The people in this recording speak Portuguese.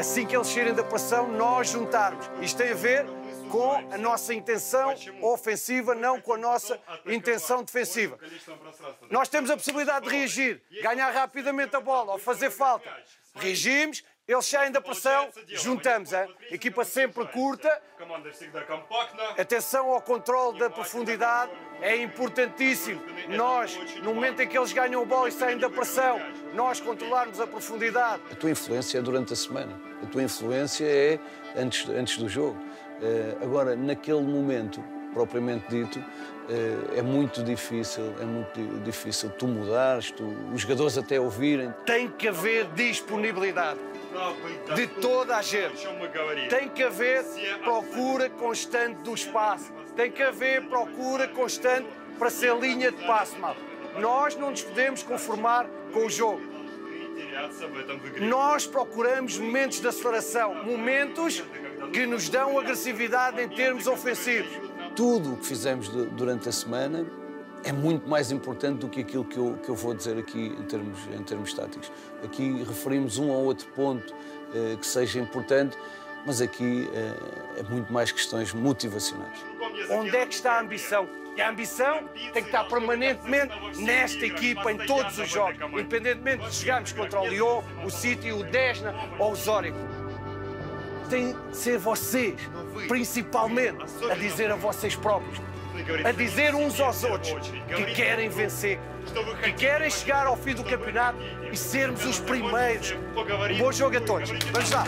assim que eles saírem da pressão, nós juntarmos. Isto tem a ver com a nossa intenção ofensiva, não com a nossa intenção defensiva. Nós temos a possibilidade de reagir, ganhar rapidamente a bola ou fazer falta. Reagimos, eles saem da pressão, juntamos. A equipa sempre curta. Atenção ao controle da profundidade, é importantíssimo. Nós, no momento em que eles ganham a bola e saem da pressão, nós controlarmos a profundidade. A tua influência é durante a semana. A tua influência é antes, antes do jogo. Uh, agora, naquele momento, propriamente dito, uh, é muito difícil, é muito difícil tu mudares, tu, os jogadores até ouvirem. Tem que haver disponibilidade de toda a gente. Tem que haver procura constante do espaço. Tem que haver procura constante para ser linha de passo, mal. Nós não nos podemos conformar com o jogo. Nós procuramos momentos de aceleração, momentos que nos dão agressividade em termos ofensivos. Tudo o que fizemos durante a semana é muito mais importante do que aquilo que eu, que eu vou dizer aqui em termos, em termos táticos. Aqui referimos um ou outro ponto eh, que seja importante, mas aqui eh, é muito mais questões motivacionais. Onde é que está a ambição? E a ambição tem que estar permanentemente nesta equipa, em todos os jogos, independentemente de chegarmos contra o Lyon, o City, o Desna ou o Zórico. Tem ser vocês, principalmente, a dizer a vocês próprios a dizer uns aos outros que querem vencer, que querem chegar ao fim do campeonato e sermos os primeiros. Um bom jogo a todos. Vamos lá.